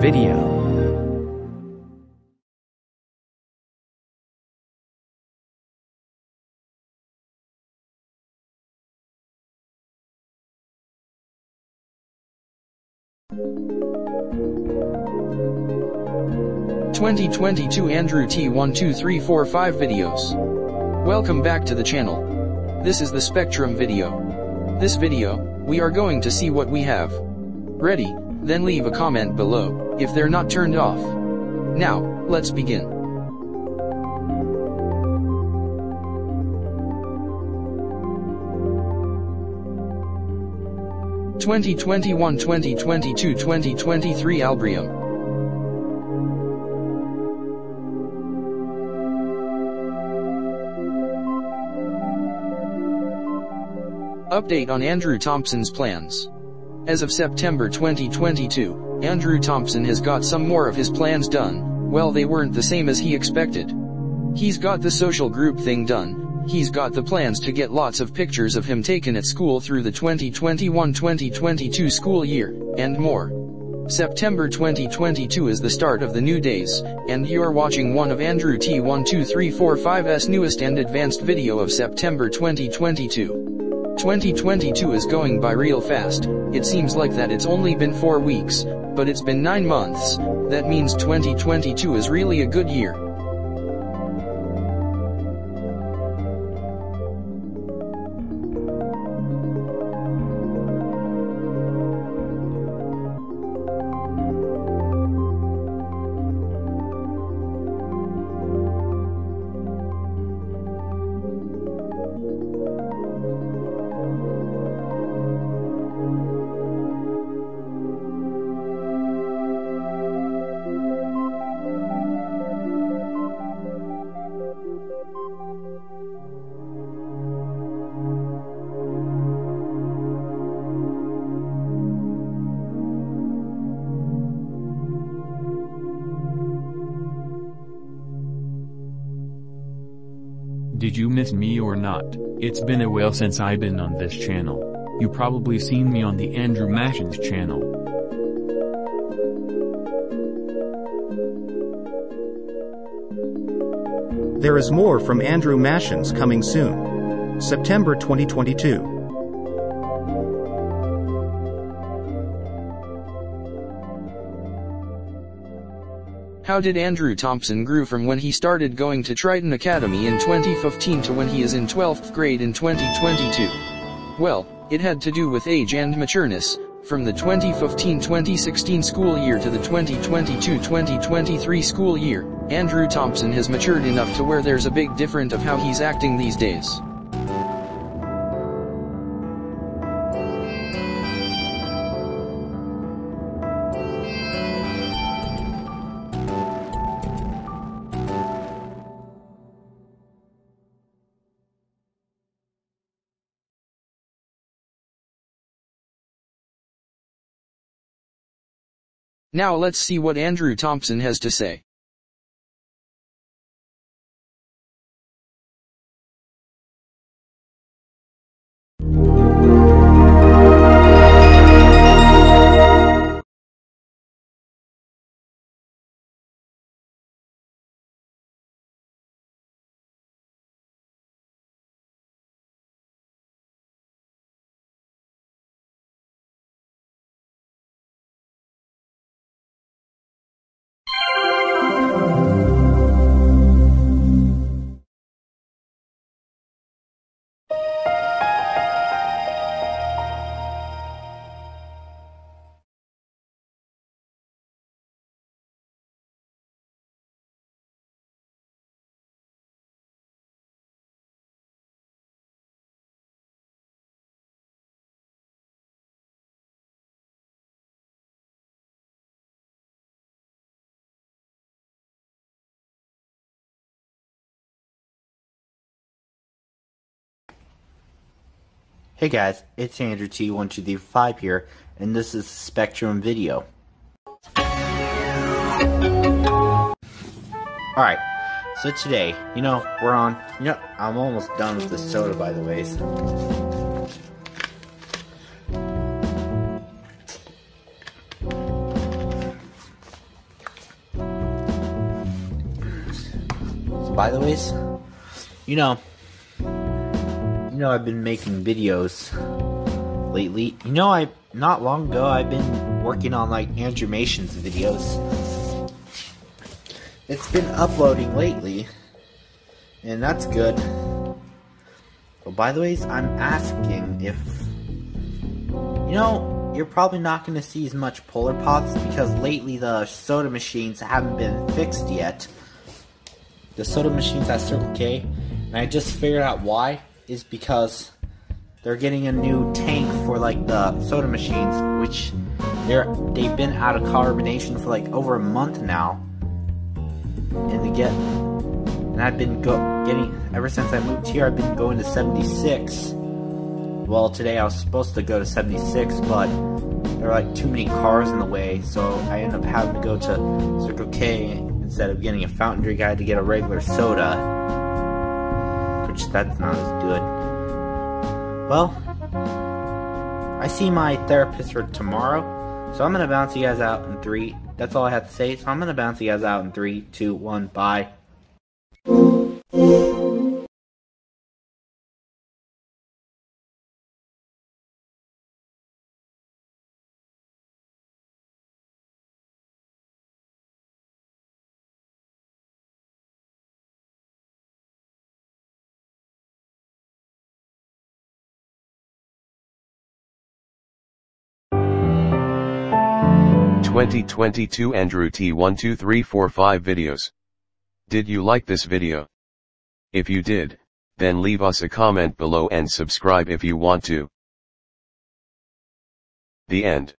video. Twenty twenty two Andrew T one two three four five videos. Welcome back to the channel. This is the Spectrum video. This video, we are going to see what we have. Ready? Then leave a comment below, if they're not turned off. Now, let's begin. Twenty twenty one, twenty twenty two, twenty twenty three Albrium. Update on Andrew Thompson's plans. As of September 2022, Andrew Thompson has got some more of his plans done, well they weren't the same as he expected. He's got the social group thing done, he's got the plans to get lots of pictures of him taken at school through the 2021-2022 school year, and more. September 2022 is the start of the new days, and you're watching one of Andrew T12345's newest and advanced video of September 2022. 2022 is going by real fast, it seems like that it's only been 4 weeks, but it's been 9 months, that means 2022 is really a good year. Did you miss me or not? It's been a while since I've been on this channel. You probably seen me on the Andrew Mations channel. There is more from Andrew Mations coming soon. September 2022. How did Andrew Thompson grew from when he started going to Triton Academy in 2015 to when he is in 12th grade in 2022? Well, it had to do with age and matureness, from the 2015-2016 school year to the 2022-2023 school year, Andrew Thompson has matured enough to where there's a big difference of how he's acting these days. Now let's see what Andrew Thompson has to say. Hey guys, it's Andrew T1235 here, and this is Spectrum Video. Alright, so today, you know, we're on, you know, I'm almost done with the soda by the way, so by the ways, you know, know, I've been making videos lately. You know, I not long ago I've been working on like Andrew Mation's videos. It's been uploading lately, and that's good. But by the ways, I'm asking if you know you're probably not going to see as much Polar Pops because lately the soda machines haven't been fixed yet. The soda machines at Circle K, and I just figured out why is because they're getting a new tank for like the soda machines, which they're they've been out of carbonation for like over a month now, and they get and I've been go getting ever since I moved here. I've been going to 76. Well, today I was supposed to go to 76, but there are like too many cars in the way, so I ended up having to go to Circle K instead of getting a fountain drink. I had to get a regular soda, that's not as good. Well, I see my therapist for tomorrow, so I'm gonna bounce you guys out in three. That's all I have to say. So I'm gonna bounce you guys out in three, two, one, bye. 2022 Andrew T12345 videos. Did you like this video? If you did, then leave us a comment below and subscribe if you want to. The end.